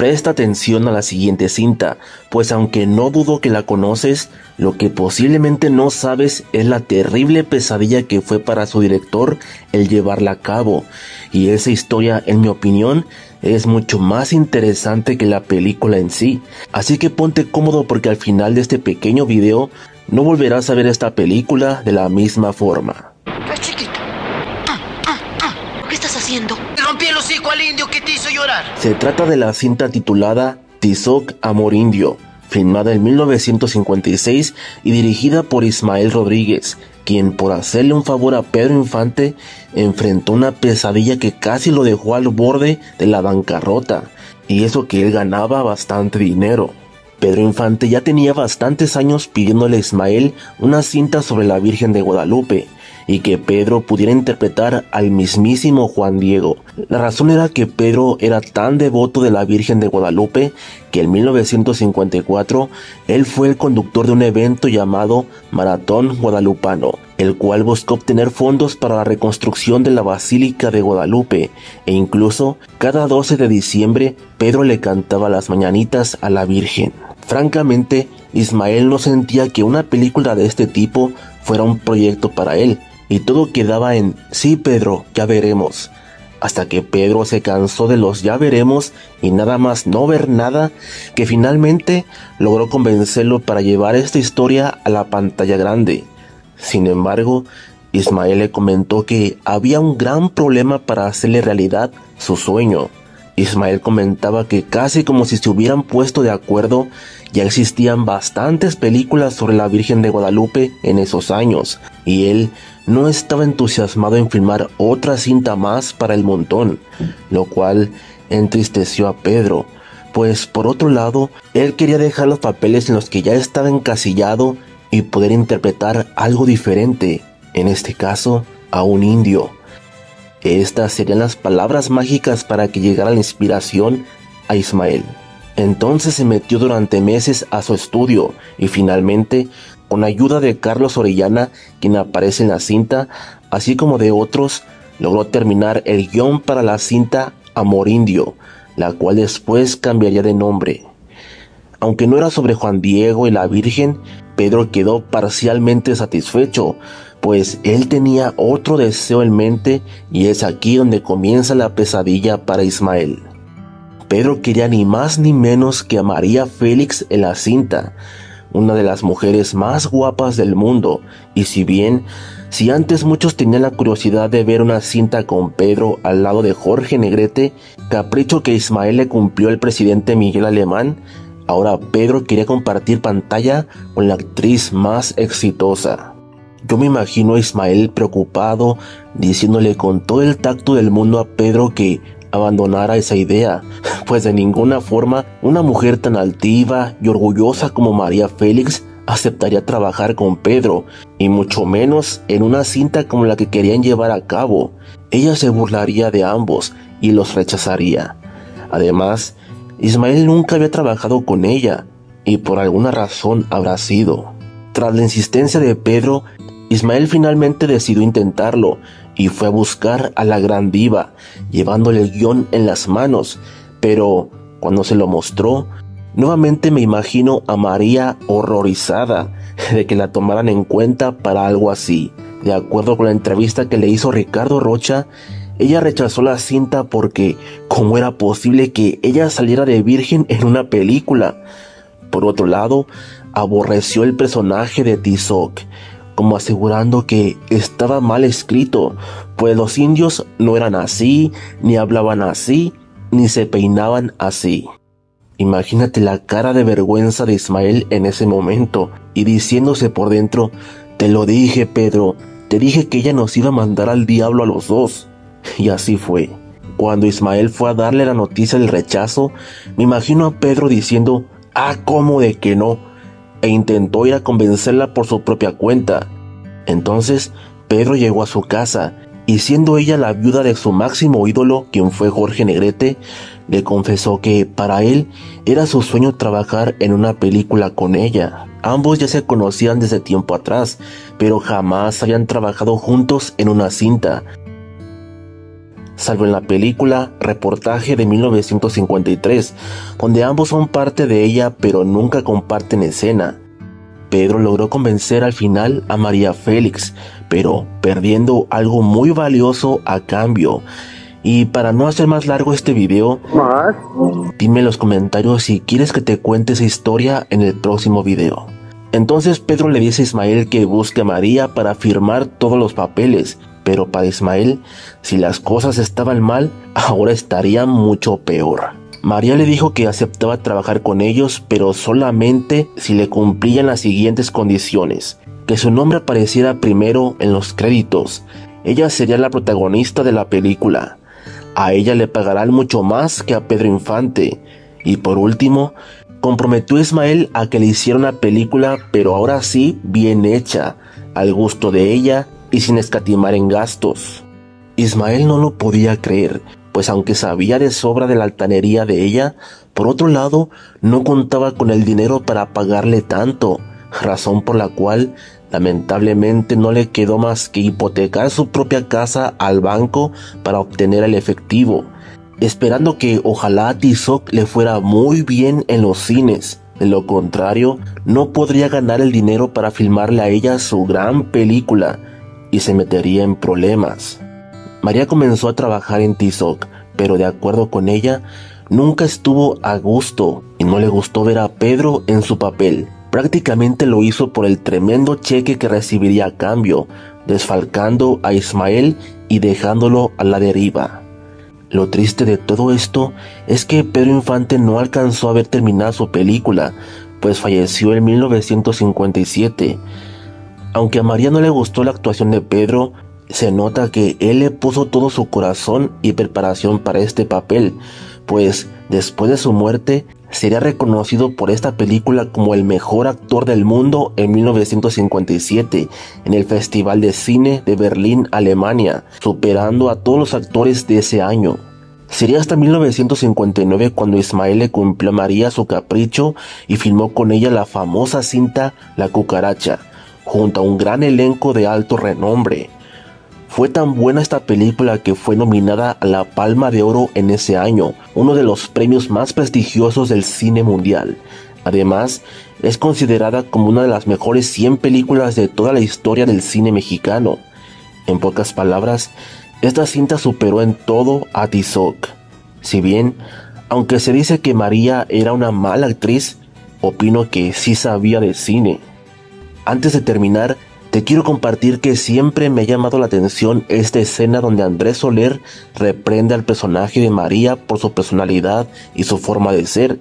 Presta atención a la siguiente cinta, pues aunque no dudo que la conoces, lo que posiblemente no sabes es la terrible pesadilla que fue para su director el llevarla a cabo, y esa historia, en mi opinión, es mucho más interesante que la película en sí. Así que ponte cómodo porque al final de este pequeño video no volverás a ver esta película de la misma forma. Ah, ah, ah. ¿Qué estás haciendo? Rompí el hocico al indio que te Se trata de la cinta titulada Tizoc Amor Indio, filmada en 1956 y dirigida por Ismael Rodríguez, quien por hacerle un favor a Pedro Infante enfrentó una pesadilla que casi lo dejó al borde de la bancarrota, y eso que él ganaba bastante dinero. Pedro Infante ya tenía bastantes años pidiéndole a Ismael una cinta sobre la Virgen de Guadalupe, y que Pedro pudiera interpretar al mismísimo Juan Diego. La razón era que Pedro era tan devoto de la Virgen de Guadalupe que en 1954 él fue el conductor de un evento llamado Maratón Guadalupano, el cual buscó obtener fondos para la reconstrucción de la Basílica de Guadalupe e incluso cada 12 de diciembre Pedro le cantaba las mañanitas a la Virgen. Francamente, Ismael no sentía que una película de este tipo fuera un proyecto para él, y todo quedaba en sí Pedro, ya veremos. Hasta que Pedro se cansó de los ya veremos y nada más no ver nada, que finalmente logró convencerlo para llevar esta historia a la pantalla grande. Sin embargo, Ismael le comentó que había un gran problema para hacerle realidad su sueño. Ismael comentaba que casi como si se hubieran puesto de acuerdo, ya existían bastantes películas sobre la Virgen de Guadalupe en esos años, y él no estaba entusiasmado en filmar otra cinta más para el montón, lo cual entristeció a Pedro, pues por otro lado, él quería dejar los papeles en los que ya estaba encasillado y poder interpretar algo diferente, en este caso, a un indio. Estas serían las palabras mágicas para que llegara la inspiración a Ismael. Entonces se metió durante meses a su estudio y finalmente con ayuda de Carlos Orellana, quien aparece en la cinta, así como de otros, logró terminar el guion para la cinta Amor Indio, la cual después cambiaría de nombre. Aunque no era sobre Juan Diego y la Virgen, Pedro quedó parcialmente satisfecho, pues él tenía otro deseo en mente y es aquí donde comienza la pesadilla para Ismael. Pedro quería ni más ni menos que a María Félix en la cinta, una de las mujeres más guapas del mundo, y si bien, si antes muchos tenían la curiosidad de ver una cinta con Pedro al lado de Jorge Negrete, capricho que Ismael le cumplió el presidente Miguel Alemán, ahora Pedro quería compartir pantalla con la actriz más exitosa. Yo me imagino a Ismael preocupado, diciéndole con todo el tacto del mundo a Pedro que abandonara esa idea, pues de ninguna forma una mujer tan altiva y orgullosa como María Félix aceptaría trabajar con Pedro, y mucho menos en una cinta como la que querían llevar a cabo. Ella se burlaría de ambos y los rechazaría. Además, Ismael nunca había trabajado con ella, y por alguna razón habrá sido. Tras la insistencia de Pedro, Ismael finalmente decidió intentarlo, y fue a buscar a la gran diva, llevándole el guion en las manos, pero cuando se lo mostró, nuevamente me imagino a María horrorizada de que la tomaran en cuenta para algo así. De acuerdo con la entrevista que le hizo Ricardo Rocha, ella rechazó la cinta porque cómo era posible que ella saliera de virgen en una película. Por otro lado, aborreció el personaje de Tizoc, como asegurando que estaba mal escrito, pues los indios no eran así, ni hablaban así, ni se peinaban así. Imagínate la cara de vergüenza de Ismael en ese momento y diciéndose por dentro, te lo dije Pedro, te dije que ella nos iba a mandar al diablo a los dos. Y así fue. Cuando Ismael fue a darle la noticia del rechazo, me imagino a Pedro diciendo, ah, ¿cómo de que no? e intentó ir a convencerla por su propia cuenta. Entonces Pedro llegó a su casa y siendo ella la viuda de su máximo ídolo, quien fue Jorge Negrete, le confesó que para él era su sueño trabajar en una película con ella. Ambos ya se conocían desde tiempo atrás, pero jamás habían trabajado juntos en una cinta. Salvo en la película Reportaje de 1953, donde ambos son parte de ella pero nunca comparten escena. Pedro logró convencer al final a María Félix, pero perdiendo algo muy valioso a cambio. Y para no hacer más largo este video, dime en los comentarios si quieres que te cuente esa historia en el próximo video. Entonces Pedro le dice a Ismael que busque a María para firmar todos los papeles, pero para Ismael, si las cosas estaban mal, ahora estaría mucho peor. María le dijo que aceptaba trabajar con ellos, pero solamente si le cumplían las siguientes condiciones. Que su nombre apareciera primero en los créditos. Ella sería la protagonista de la película. A ella le pagarán mucho más que a Pedro Infante. Y por último, comprometió a Ismael a que le hiciera una película, pero ahora sí bien hecha, al gusto de ella y sin escatimar en gastos. Ismael no lo podía creer, pues aunque sabía de sobra de la altanería de ella, por otro lado no contaba con el dinero para pagarle tanto, razón por la cual lamentablemente no le quedó más que hipotecar su propia casa al banco para obtener el efectivo, esperando que ojalá a Tizoc le fuera muy bien en los cines. De lo contrario, no podría ganar el dinero para filmarle a ella su gran película y se metería en problemas. María comenzó a trabajar en Tizoc, pero de acuerdo con ella, nunca estuvo a gusto y no le gustó ver a Pedro en su papel. Prácticamente lo hizo por el tremendo cheque que recibiría a cambio, desfalcando a Ismael y dejándolo a la deriva. Lo triste de todo esto es que Pedro Infante no alcanzó a ver terminada su película, pues falleció en 1957. Aunque a María no le gustó la actuación de Pedro, se nota que él le puso todo su corazón y preparación para este papel, pues después de su muerte sería reconocido por esta película como el mejor actor del mundo en 1957 en el Festival de Cine de Berlín, Alemania, superando a todos los actores de ese año. Sería hasta 1959 cuando Ismael le cumplió a María su capricho y filmó con ella la famosa cinta La cucaracha, junto a un gran elenco de alto renombre. Fue tan buena esta película que fue nominada a la Palma de Oro en ese año, uno de los premios más prestigiosos del cine mundial. Además, es considerada como una de las mejores 100 películas de toda la historia del cine mexicano. En pocas palabras, esta cinta superó en todo a Tizoc. Si bien, aunque se dice que María era una mala actriz, opino que sí sabía de cine. Antes de terminar, te quiero compartir que siempre me ha llamado la atención esta escena donde Andrés Soler reprende al personaje de María por su personalidad y su forma de ser.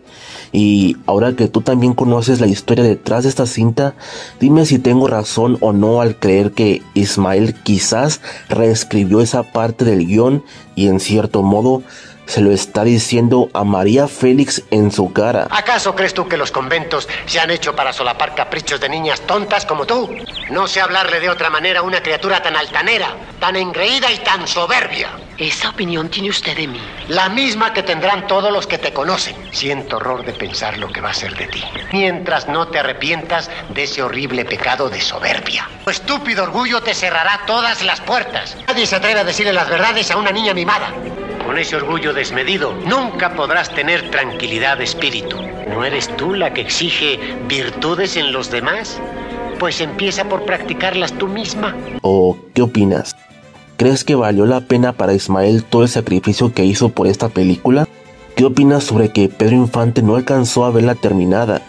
Y ahora que tú también conoces la historia detrás de esta cinta, dime si tengo razón o no al creer que Ismael quizás reescribió esa parte del guion y en cierto modo se lo está diciendo a María Félix en su cara. ¿Acaso crees tú que los conventos se han hecho para solapar caprichos de niñas tontas como tú? No sé hablarle de otra manera a una criatura tan altanera, tan engreída y tan soberbia. ¿Esa opinión tiene usted de mí? La misma que tendrán todos los que te conocen. Siento horror de pensar lo que va a ser de ti. Mientras no te arrepientas de ese horrible pecado de soberbia. Tu estúpido orgullo te cerrará todas las puertas. Nadie se atreve a decirle las verdades a una niña mimada. Con ese orgullo desmedido, nunca podrás tener tranquilidad de espíritu. ¿No eres tú la que exige virtudes en los demás? Pues empieza por practicarlas tú misma. ¿O qué opinas? ¿Crees que valió la pena para Ismael todo el sacrificio que hizo por esta película? ¿Qué opinas sobre que Pedro Infante no alcanzó a verla terminada?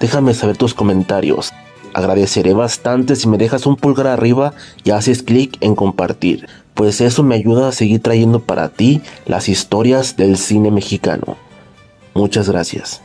Déjame saber tus comentarios. Agradeceré bastante si me dejas un pulgar arriba y haces clic en compartir, pues eso me ayuda a seguir trayendo para ti las historias del cine mexicano. Muchas gracias.